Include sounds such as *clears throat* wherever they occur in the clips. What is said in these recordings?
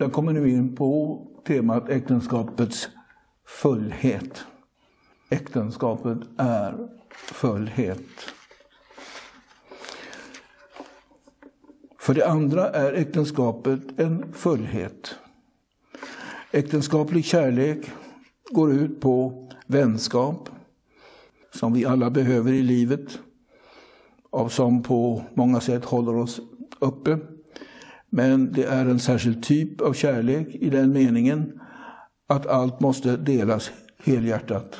Jag kommer nu in på temat äktenskapets fullhet. Äktenskapet är fullhet. För det andra är äktenskapet en fullhet. Äktenskaplig kärlek går ut på vänskap, som vi alla behöver i livet och som på många sätt håller oss uppe. Men det är en särskild typ av kärlek i den meningen att allt måste delas helhjärtat.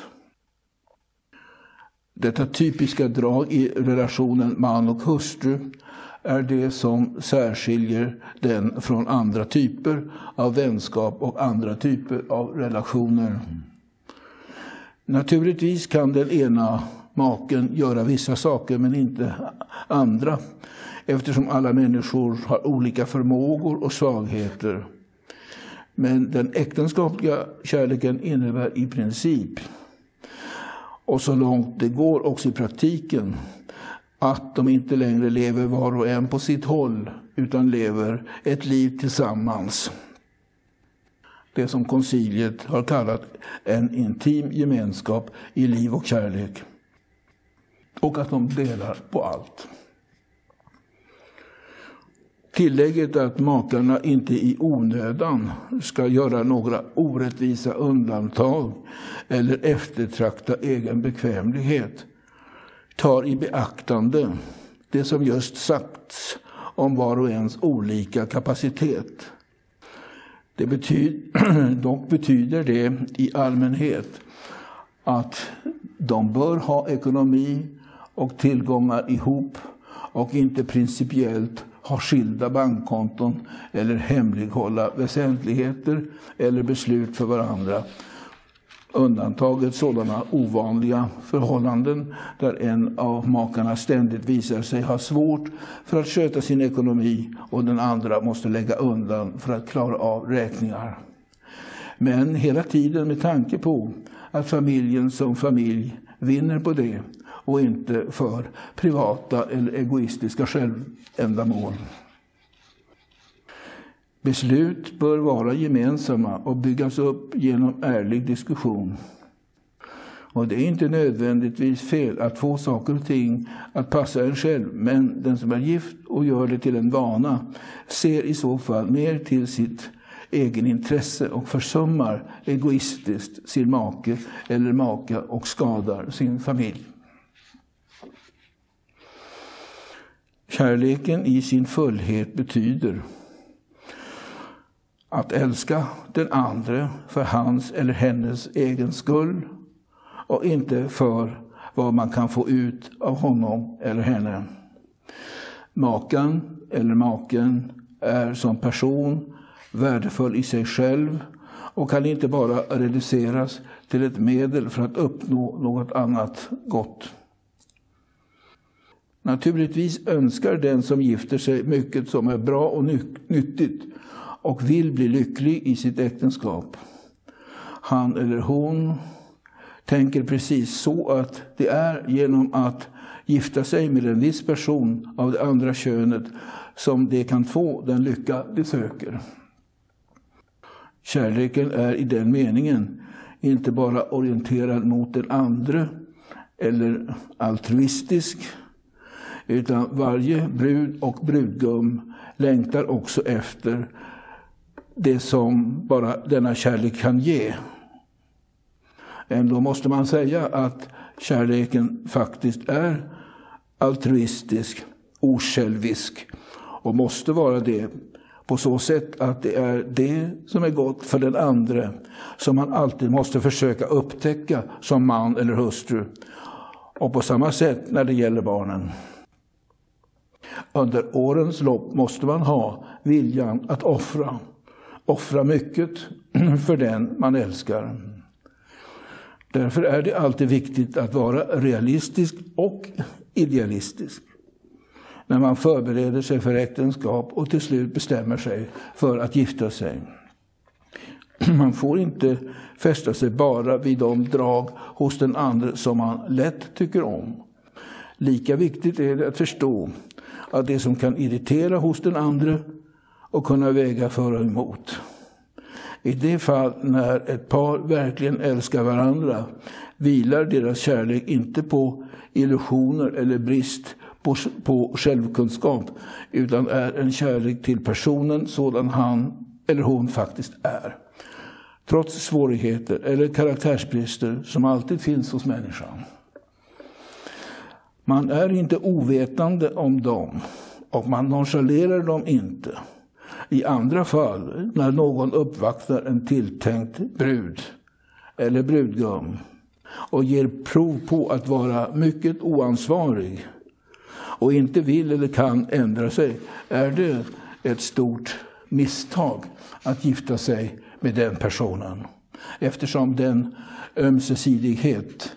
Detta typiska drag i relationen man och hustru är det som särskiljer den från andra typer av vänskap och andra typer av relationer. Naturligtvis kan den ena maken göra vissa saker men inte andra eftersom alla människor har olika förmågor och svagheter. Men den äktenskapliga kärleken innebär i princip och så långt det går också i praktiken att de inte längre lever var och en på sitt håll utan lever ett liv tillsammans. Det som konciliet har kallat en intim gemenskap i liv och kärlek. Och att de delar på allt. Tillägget att makarna inte i onödan ska göra några orättvisa undantag eller eftertrakta egen bekvämlighet tar i beaktande det som just sagts om var och ens olika kapacitet. Det betyder, *clears throat* dock betyder det i allmänhet att de bör ha ekonomi och tillgångar ihop och inte principiellt ha skilda bankkonton eller hemlighålla väsentligheter eller beslut för varandra. Undantaget sådana ovanliga förhållanden där en av makarna ständigt visar sig ha svårt för att sköta sin ekonomi och den andra måste lägga undan för att klara av räkningar. Men hela tiden med tanke på att familjen som familj vinner på det och inte för privata eller egoistiska självändamål. Beslut bör vara gemensamma och byggas upp genom ärlig diskussion. Och det är inte nödvändigtvis fel att få saker och ting att passa en själv, men den som är gift och gör det till en vana ser i så fall mer till sitt egen intresse och försummar egoistiskt sin make eller maka och skadar sin familj. Kärleken i sin fullhet betyder att älska den andra för hans eller hennes egen skull och inte för vad man kan få ut av honom eller henne. Makan eller maken är som person värdefull i sig själv och kan inte bara reduceras till ett medel för att uppnå något annat gott. Naturligtvis önskar den som gifter sig mycket som är bra och nyttigt och vill bli lycklig i sitt äktenskap. Han eller hon tänker precis så att det är genom att gifta sig med en viss person av det andra könet som de kan få den lycka de söker. Kärleken är i den meningen inte bara orienterad mot den andra eller altruistisk utan varje brud och brudgum längtar också efter det som bara denna kärlek kan ge. Ändå måste man säga att kärleken faktiskt är altruistisk, osjälvisk och måste vara det på så sätt att det är det som är gott för den andra som man alltid måste försöka upptäcka som man eller hustru. Och på samma sätt när det gäller barnen. Under årens lopp måste man ha viljan att offra offra mycket *clears throat* för den man älskar. Därför är det alltid viktigt att vara realistisk och idealistisk när man förbereder sig för äktenskap och till slut bestämmer sig för att gifta sig. *clears throat* Man får inte fästa sig bara vid de drag hos den andra som man lätt tycker om. Lika viktigt är det att förstå att det som kan irritera hos den andra och kunna väga för och emot. I det fall när ett par verkligen älskar varandra vilar deras kärlek inte på illusioner eller brist på, på självkunskap utan är en kärlek till personen sådan han eller hon faktiskt är. Trots svårigheter eller karaktärsbrister som alltid finns hos människan. Man är inte ovetande om dem och man nonchalerar dem inte. I andra fall, när någon uppvaktar en tilltänkt brud eller brudgum och ger prov på att vara mycket oansvarig och inte vill eller kan ändra sig, är det ett stort misstag att gifta sig med den personen. Eftersom den ömsesidighet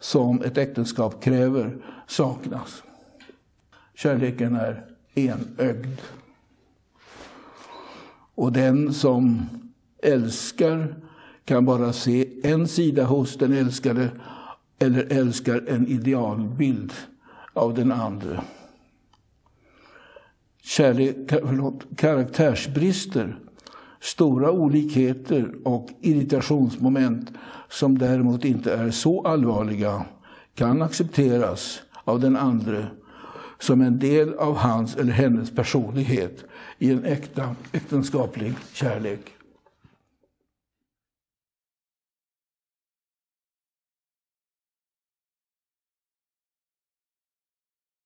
som ett äktenskap kräver saknas. Kärleken är enögd. Och den som älskar kan bara se en sida hos den älskade eller älskar en idealbild av den andra. Kärlek, förlåt, karaktärsbrister, stora olikheter och irritationsmoment som däremot inte är så allvarliga kan accepteras av den andra som en del av hans eller hennes personlighet i en äkta äktenskaplig kärlek.